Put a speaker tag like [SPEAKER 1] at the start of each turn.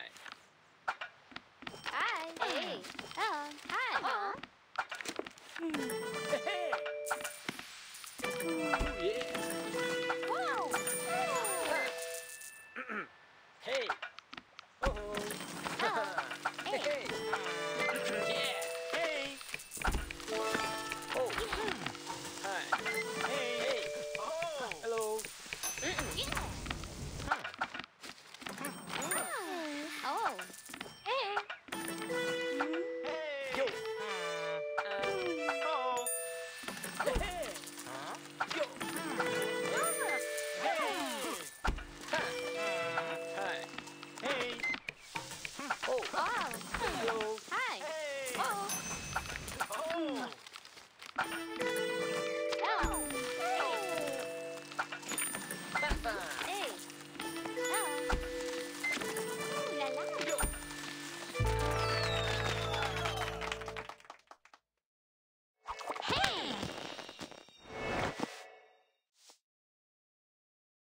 [SPEAKER 1] Hi.
[SPEAKER 2] Hi. Hey. Oh. Hi. Oh.
[SPEAKER 1] Hey. Ooh, yeah.
[SPEAKER 2] Whoa. Oh. hey. Hey.
[SPEAKER 1] yeah. Hey. Oh. Hi.
[SPEAKER 2] Oh. Hello. Hi. Hey. Oh. oh. oh.